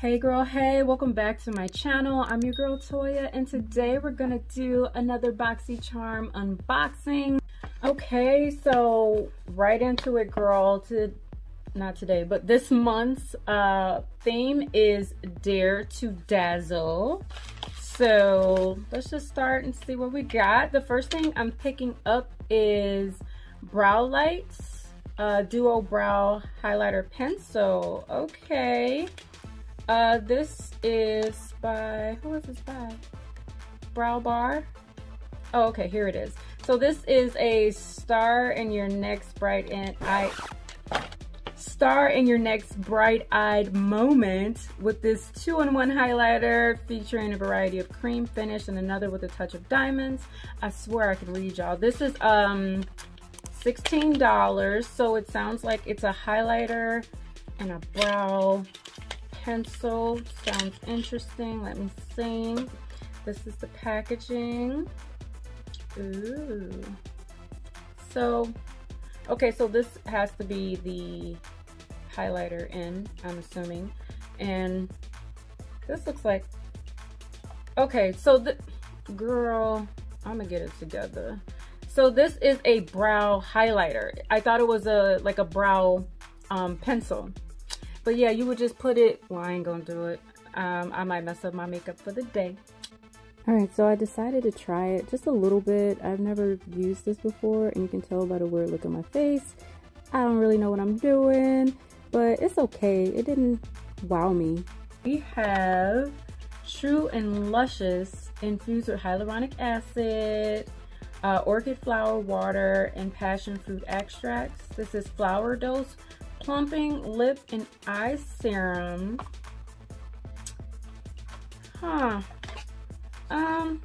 Hey girl, hey, welcome back to my channel. I'm your girl Toya and today we're gonna do another BoxyCharm unboxing. Okay, so right into it girl, to not today, but this month's uh, theme is Dare to Dazzle. So let's just start and see what we got. The first thing I'm picking up is Brow Lights uh, Duo Brow Highlighter Pencil. Okay. Uh, this is by, who is this by? Brow Bar. Oh, okay, here it is. So this is a star in your next bright and eye, star in your next bright-eyed moment with this two-in-one highlighter featuring a variety of cream finish and another with a touch of diamonds. I swear I can read y'all. This is um $16. So it sounds like it's a highlighter and a brow pencil. Sounds interesting. Let me see. This is the packaging. Ooh. So, okay, so this has to be the highlighter in, I'm assuming. And this looks like, okay, so the, girl, I'm gonna get it together. So this is a brow highlighter. I thought it was a like a brow um, pencil. But yeah, you would just put it, well, I ain't gonna do it. Um, I might mess up my makeup for the day. Alright, so I decided to try it just a little bit. I've never used this before, and you can tell by the weird look on my face. I don't really know what I'm doing, but it's okay. It didn't wow me. We have True and Luscious infused with hyaluronic acid, uh, orchid flower water, and passion fruit extracts. This is flower dose plumping lip and eye serum. Huh. Um,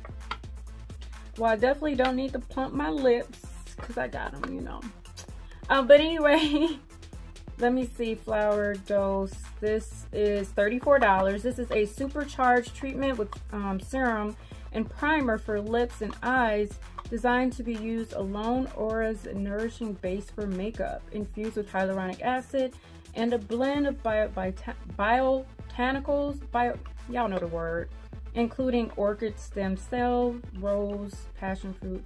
well, I definitely don't need to plump my lips because I got them, you know. Um, but anyway, let me see, flower dose. This is $34. This is a supercharged treatment with um, serum and primer for lips and eyes designed to be used alone or as a nourishing base for makeup, infused with hyaluronic acid and a blend of bio, bio, botanicals, bio, y'all know the word, including orchid stem cell, rose, passion fruit,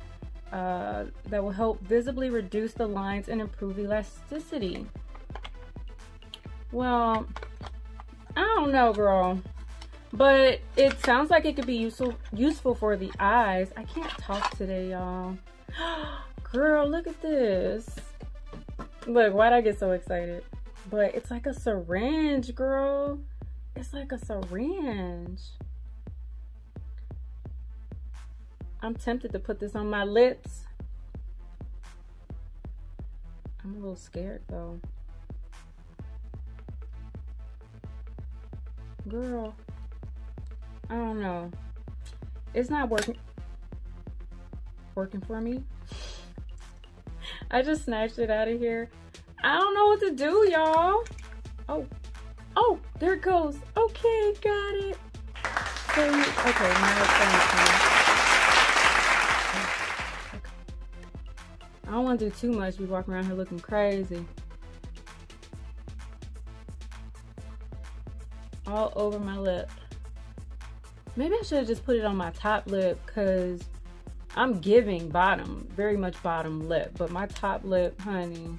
uh, that will help visibly reduce the lines and improve elasticity. Well, I don't know, girl. But it sounds like it could be useful useful for the eyes. I can't talk today, y'all. Girl, look at this. Look, why'd I get so excited? But it's like a syringe, girl. It's like a syringe. I'm tempted to put this on my lips. I'm a little scared though. Girl. I don't know. It's not working working for me. I just snatched it out of here. I don't know what to do, y'all. Oh, oh, there it goes. Okay, got it. Okay, now it's going I don't want to do too much. Be walking around here looking crazy. All over my lip. Maybe I should have just put it on my top lip because I'm giving bottom, very much bottom lip, but my top lip, honey.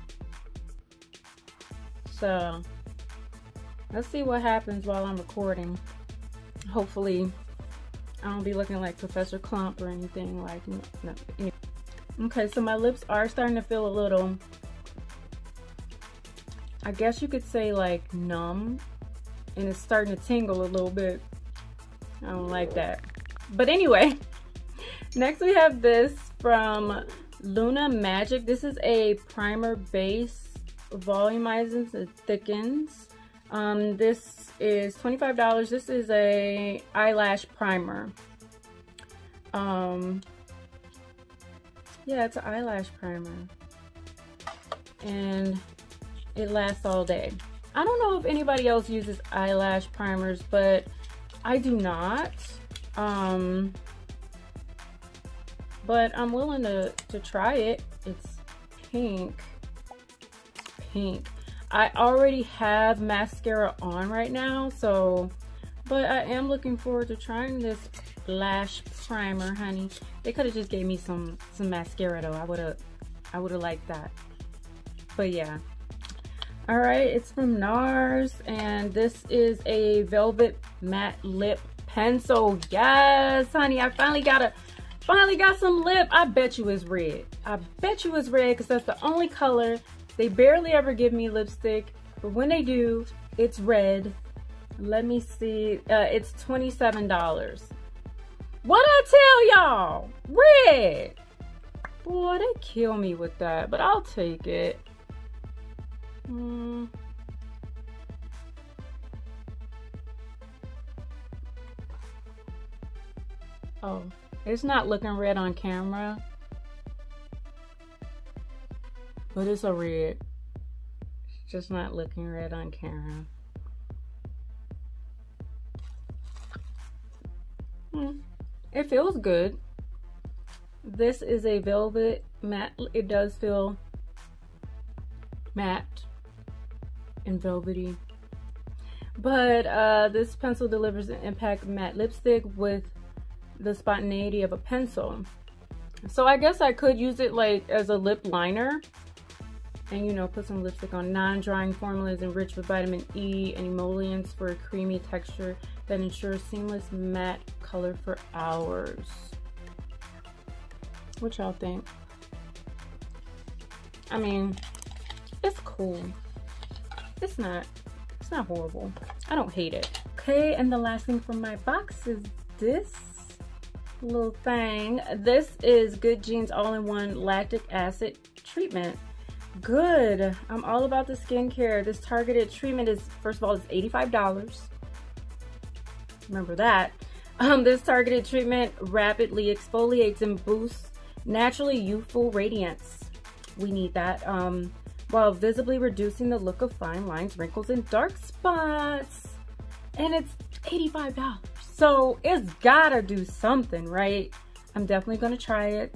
So, let's see what happens while I'm recording. Hopefully, I don't be looking like Professor Klump or anything like, no, Okay, so my lips are starting to feel a little, I guess you could say like numb, and it's starting to tingle a little bit. I don't like that. But anyway, next we have this from Luna Magic. This is a primer base, volumizes and thickens. Um, this is $25. This is a eyelash primer. Um, yeah, it's an eyelash primer. And it lasts all day. I don't know if anybody else uses eyelash primers, but I do not. Um, but I'm willing to, to try it. It's pink. Pink. I already have mascara on right now, so But I am looking forward to trying this lash primer, honey. They could have just gave me some some mascara though. I would have I would have liked that. But yeah. All right, it's from NARS and this is a velvet matte lip pencil. Yes, honey, I finally got a finally got some lip. I bet you it's red. I bet you it's red because that's the only color. They barely ever give me lipstick, but when they do, it's red. Let me see. Uh, it's $27. What I tell y'all? Red. Boy, they kill me with that, but I'll take it. Hmm. Oh, it's not looking red on camera. But it's a red. It's just not looking red on camera. Hmm. It feels good. This is a velvet matte. It does feel matte and velvety. But uh, this pencil delivers an impact matte lipstick with the spontaneity of a pencil. So I guess I could use it like as a lip liner and you know put some lipstick on non-drying formula is enriched with vitamin E and emollients for a creamy texture that ensures seamless matte color for hours what y'all think I mean it's cool it's not it's not horrible I don't hate it okay and the last thing from my box is this little thing this is good genes all-in-one lactic acid treatment good. I'm all about the skincare. This targeted treatment is, first of all, it's $85. Remember that. Um, this targeted treatment rapidly exfoliates and boosts naturally youthful radiance. We need that. Um, while visibly reducing the look of fine lines, wrinkles, and dark spots. And it's $85. So it's gotta do something, right? I'm definitely gonna try it.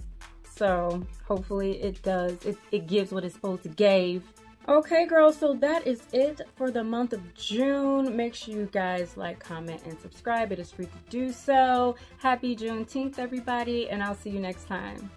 So hopefully it does. It, it gives what it's supposed to give. Okay, girls, so that is it for the month of June. Make sure you guys like, comment, and subscribe. It is free to do so. Happy Juneteenth, everybody, and I'll see you next time.